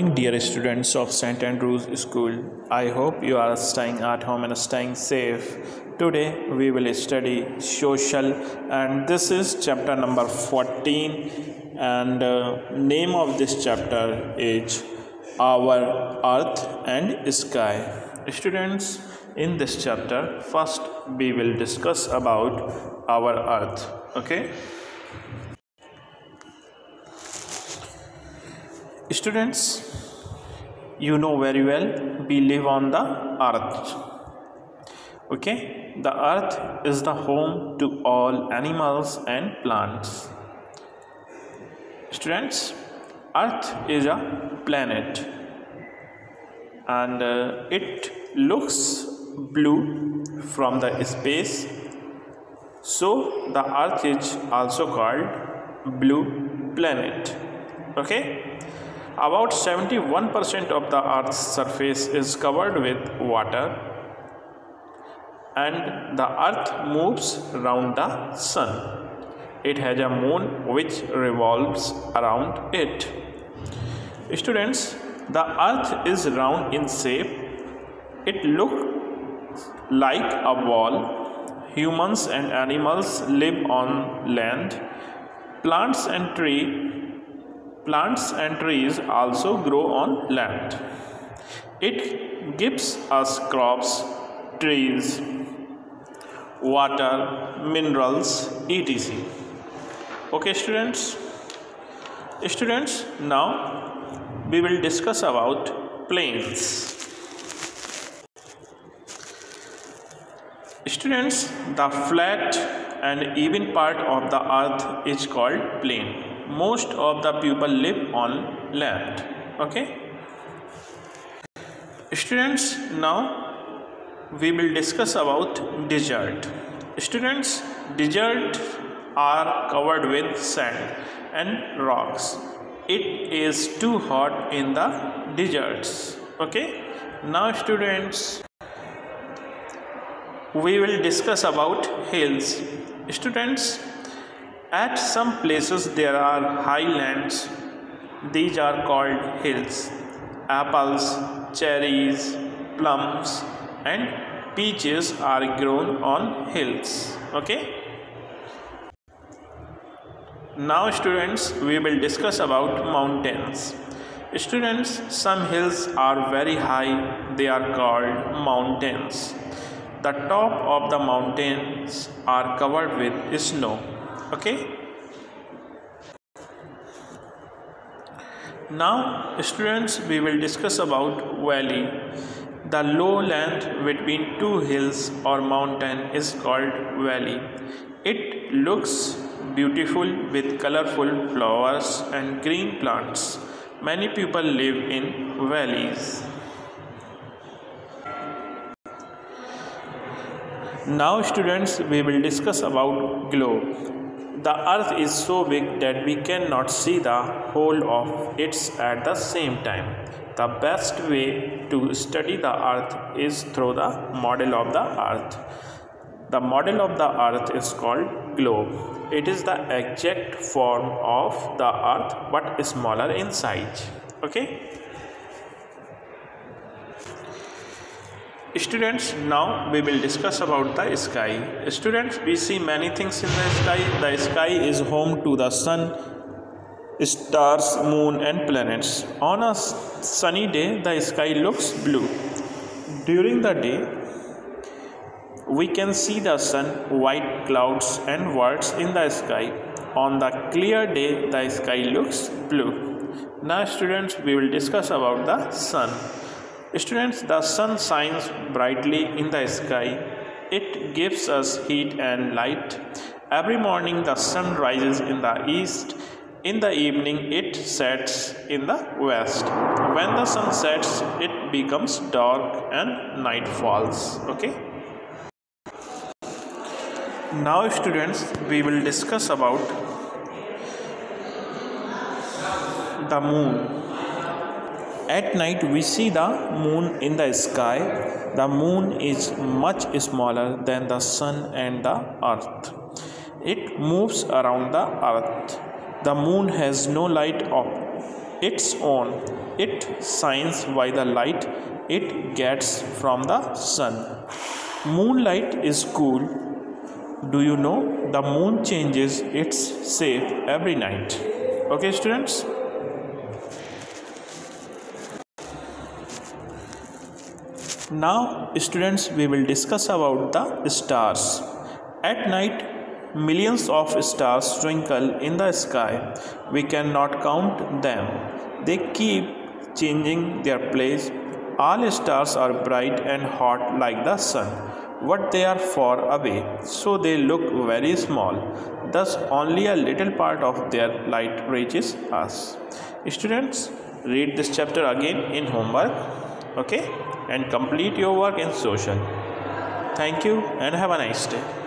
Dear students of St. Andrew's School, I hope you are staying at home and staying safe. Today we will study social and this is chapter number 14 and uh, name of this chapter is our earth and sky. Students, in this chapter first we will discuss about our earth. Okay? Students, you know very well we live on the earth. Okay, the earth is the home to all animals and plants. Students, earth is a planet and uh, it looks blue from the space. So, the earth is also called blue planet. Okay about 71% of the earth's surface is covered with water and the earth moves around the sun. It has a moon which revolves around it. Students the earth is round in shape. It looks like a ball humans and animals live on land. Plants and trees Plants and trees also grow on land. It gives us crops, trees, water, minerals, etc. Okay, students? Students, now we will discuss about plains. Students, the flat and even part of the earth is called plain most of the people live on land. Okay? Students now we will discuss about desert students desert are covered with sand and rocks. It is too hot in the deserts okay? Now students we will discuss about hills. Students at some places there are highlands. These are called hills. Apples, cherries, plums and peaches are grown on hills. Okay. Now students we will discuss about mountains. Students some hills are very high they are called mountains. The top of the mountains are covered with snow okay? Now students we will discuss about valley. The lowland between two hills or mountain is called valley. It looks beautiful with colorful flowers and green plants. Many people live in valleys. Now students we will discuss about globe the earth is so big that we cannot see the whole of it at the same time. The best way to study the earth is through the model of the earth. The model of the earth is called globe. It is the exact form of the earth but smaller in size. Okay? Students, now we will discuss about the sky. Students, we see many things in the sky. The sky is home to the sun, stars, moon and planets. On a sunny day, the sky looks blue. During the day, we can see the sun, white clouds and birds in the sky. On the clear day, the sky looks blue. Now students, we will discuss about the sun. Students, the sun shines brightly in the sky. It gives us heat and light. Every morning, the sun rises in the east. In the evening, it sets in the west. When the sun sets, it becomes dark and night falls. Okay. Now, students, we will discuss about the moon at night, we see the moon in the sky. The moon is much smaller than the sun and the earth. It moves around the earth. The moon has no light of its own. It shines by the light it gets from the sun. Moonlight is cool. Do you know the moon changes its shape every night? Okay, students. Now, students, we will discuss about the stars. At night, millions of stars twinkle in the sky. We cannot count them. They keep changing their place. All stars are bright and hot like the sun, but they are far away, so they look very small. Thus, only a little part of their light reaches us. Students, read this chapter again in homework. Okay? and complete your work in social. Thank you and have a nice day.